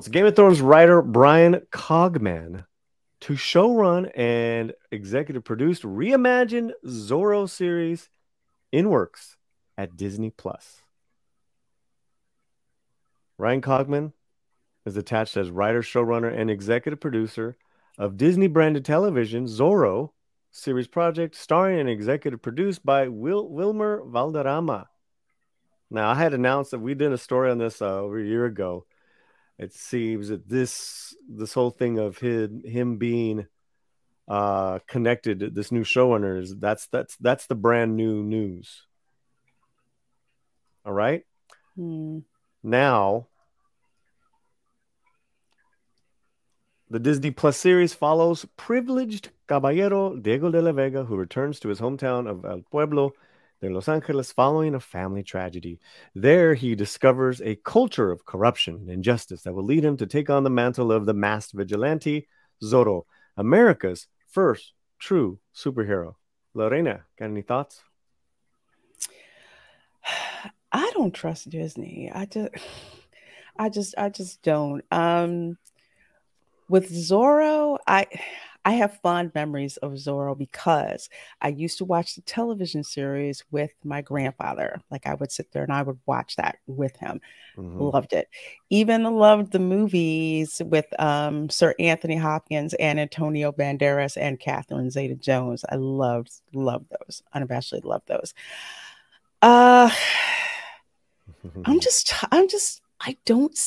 announced Game of Thrones writer Bryan Cogman to showrun and executive produced reimagined Zorro series in works at Disney Plus. Bryan Cogman is attached as writer, showrunner, and executive producer of Disney branded television Zorro series project, starring and executive produced by Will Wilmer Valderrama. Now, I had announced that we did a story on this uh, over a year ago. It seems that this this whole thing of him him being uh, connected, this new showrunner is that's that's that's the brand new news. All right. Hmm. Now, the Disney Plus series follows privileged caballero Diego de la Vega, who returns to his hometown of El Pueblo de Los Angeles following a family tragedy. There, he discovers a culture of corruption and injustice that will lead him to take on the mantle of the masked vigilante, Zorro, America's first true superhero. Lorena, got any thoughts? I don't trust Disney. I just I just I just don't. Um with Zorro, I I have fond memories of Zorro because I used to watch the television series with my grandfather. Like I would sit there and I would watch that with him. Mhm. Loved it. Even loved the movies with um, Sir Anthony Hopkins and Antonio Banderas and Catherine Zeta Jones. I loved, loved those. Unabashedly loved those. Uh I'm just, I'm just, I don't,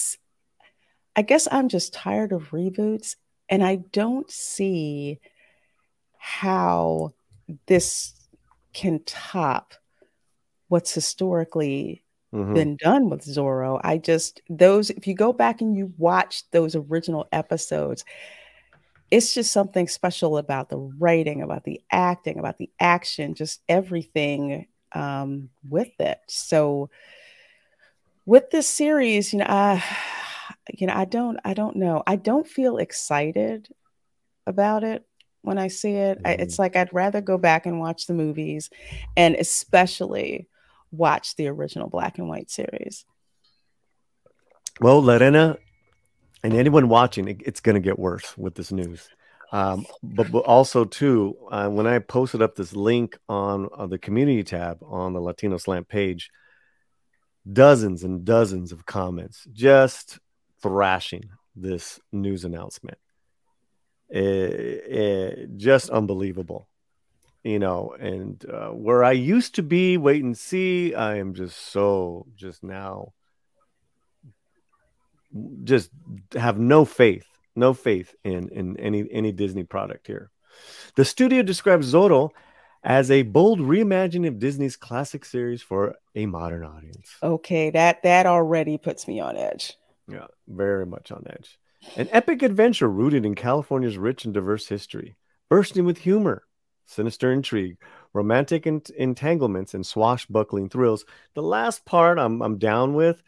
I guess I'm just tired of reboots and I don't see how this can top what's historically Mhm. been done with Zorro. I just, those, if you go back and you watch those original episodes, it's just something special about the writing, about the acting, about the action, just everything um, with it. So, with this series, you know, I, you know, I don't, I don't know. I don't feel excited about it when I see it. I, it's like I'd rather go back and watch the movies, and especially watch the original black and white series. Well, Lorena, and anyone watching, it, it's going to get worse with this news. Um, but, but also too, uh, when I posted up this link on, on the community tab on the Latino Slant page, dozens and dozens of comments just thrashing this news announcement. Eh, eh, just unbelievable, you know. And uh, where I used to be, wait and see, I am just so just now just have no faith, no faith in in any any Disney product here. The studio describes Zorro as a bold reimagining of Disney's classic series for a modern audience. Okay, that that already puts me on edge. Yeah, very much on edge. An epic adventure rooted in California's rich and diverse history, bursting with humor, sinister intrigue, romantic ent- entanglements, and swashbuckling thrills. The last part I'm I'm down with.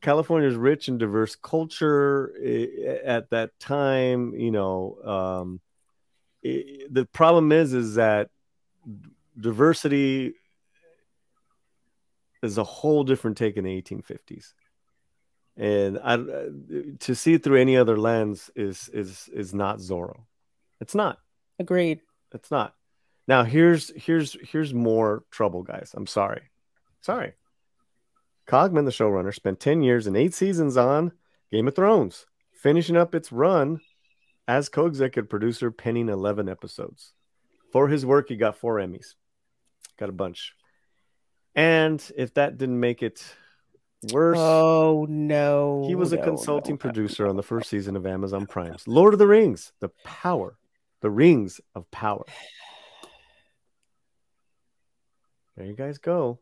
California's rich and diverse culture eh, at that time, you know, um, eh, the problem is is that diversity is a whole different take in the 1850s and I, to see it through any other lens is is is not Zorro. It's not. Agreed. It's not. Now here's here's here's more trouble, guys. I'm sorry. Sorry. Cogman, the showrunner, spent 10 years and eight seasons on Game of Thrones, finishing up its run as co-executive producer, penning 11 episodes. For his work, he got four Emmys. Got a bunch. And if that didn't make it worse, Oh no. he was a no, consulting no. producer on the first season of Amazon Prime's Lord of the Rings, The Power, The Rings of Power. There you guys go.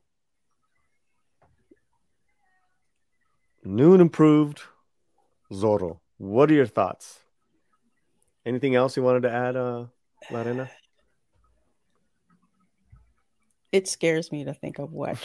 New and improved Zorro. What are your thoughts? Anything else you wanted to add, uh, Lorena? It scares me to think of what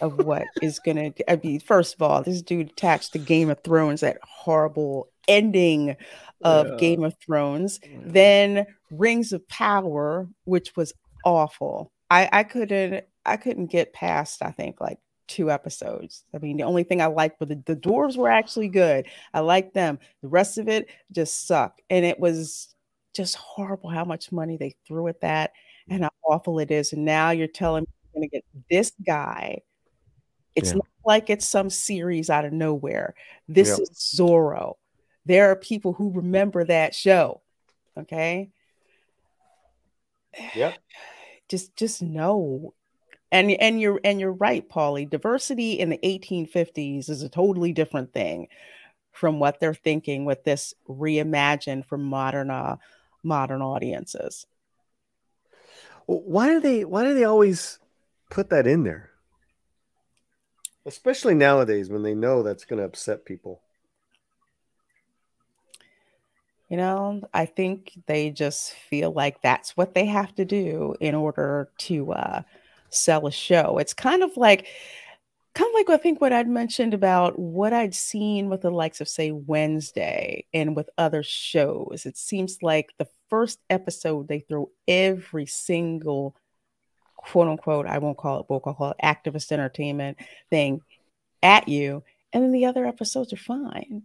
of what is gonna I mean, first of all, this dude attached to Game of Thrones, that horrible ending of Yeah. Game of Thrones. Then Rings of Power, which was awful. I, I couldn't I couldn't get past, I think, like two episodes. I mean, the only thing I liked were the, the dwarves were actually good. I liked them. The rest of it just sucked. And it was just horrible how much money they threw at that and how awful it is. And now you're telling me you're going to get this guy. It's yeah. not like it's some series out of nowhere. This yep. is Zorro. There are people who remember that show. Okay. Yep. Just just know. And and you're and you're right, Paulie. Diversity in the 1850s is a totally different thing from what they're thinking with this reimagined for modern uh, modern audiences. Why do they why do they always put that in there? Especially nowadays when they know that's going to upset people. You know, I think they just feel like that's what they have to do in order to uh, sell a show. It's kind of like, kind of like I think what I'd mentioned about what I'd seen with the likes of, say, Wednesday and with other shows. It seems like the first episode they throw every single quote unquote, I won't call it woke, I'll call it activist entertainment thing at you. And then the other episodes are fine.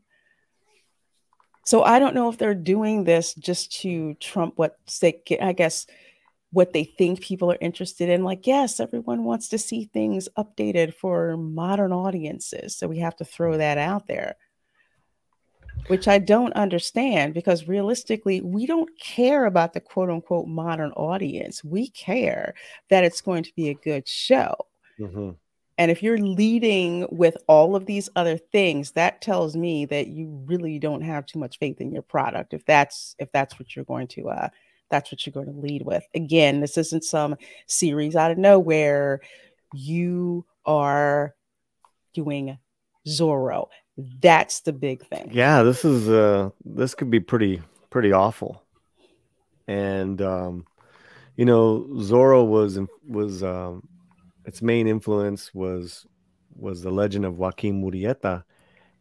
So I don't know if they're doing this just to trump what they, I guess, what they think people are interested in. Like, yes, everyone wants to see things updated for modern audiences. So we have to throw that out there, which I don't understand because realistically, we don't care about the quote unquote modern audience. We care that it's going to be a good show. Mm-hmm. And if you're leading with all of these other things, that tells me that you really don't have too much faith in your product. If that's if that's what you're going to uh that's what you're going to lead with. Again, this isn't some series out of nowhere. You are doing Zorro. That's the big thing. Yeah, this is uh this could be pretty pretty awful. And um you know, Zorro was was um its main influence was was the legend of Joaquin Murrieta,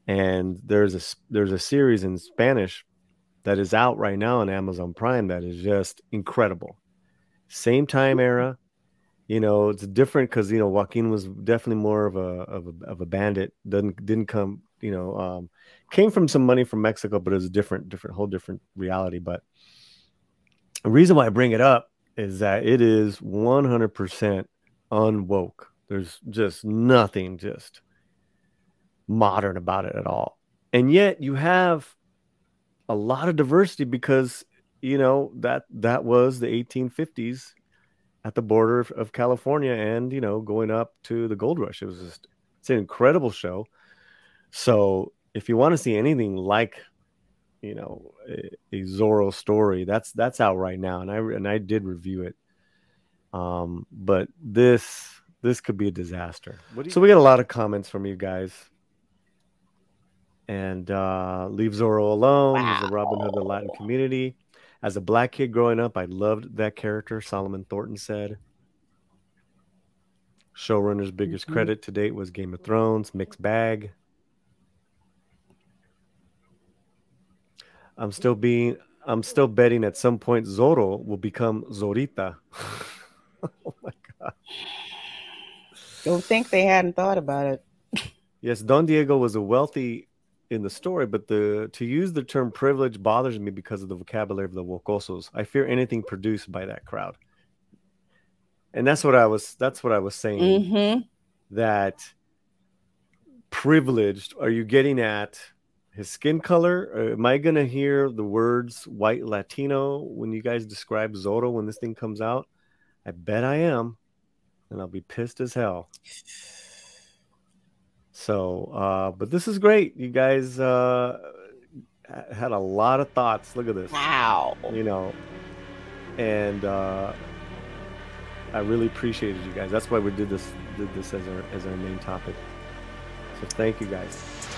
and there's a there's a series in Spanish that is out right now on Amazon Prime that is just incredible. Same time era, you know, it's different because you know Joaquin was definitely more of a of a of a bandit. Doesn't didn't come, you know, um, came from some money from Mexico, but it was a different different whole different reality. But the reason why I bring it up is that it is 100 percent unwoke. There's just nothing just modern about it at all. And yet you have a lot of diversity because you know that that was the 1850s at the border of, of California and you know going up to the gold rush. It was just it's an incredible show. So if you want to see anything like you know a, a Zorro story, that's that's out right now, and I and I did review it um, but this this could be a disaster. So we got a lot of comments from you guys. And uh, leave Zorro alone. Wow. He's a Robin Hood of the Latin community. As a black kid growing up, I loved that character. Solomon Thornton said. Showrunner's biggest mm-hmm. credit to date was Game of Thrones, mixed bag. I'm still being I'm still betting at some point Zorro will become Zorita. oh my god! Don't think they hadn't thought about it. yes, Don Diego was a wealthy in the story, but the to use the term privilege bothers me because of the vocabulary of the Wokosos. I fear anything produced by that crowd. And that's what I was that's what I was saying. Mm-hmm. That privileged, are you getting at his skin color? Or am I gonna hear the words white Latino when you guys describe Zorro when this thing comes out? I bet I am, and I'll be pissed as hell. So, uh, but this is great. You guys uh, had a lot of thoughts. Look at this. Wow. You know, and uh, I really appreciated you guys. That's why we did this did this as our as our main topic. So thank you guys.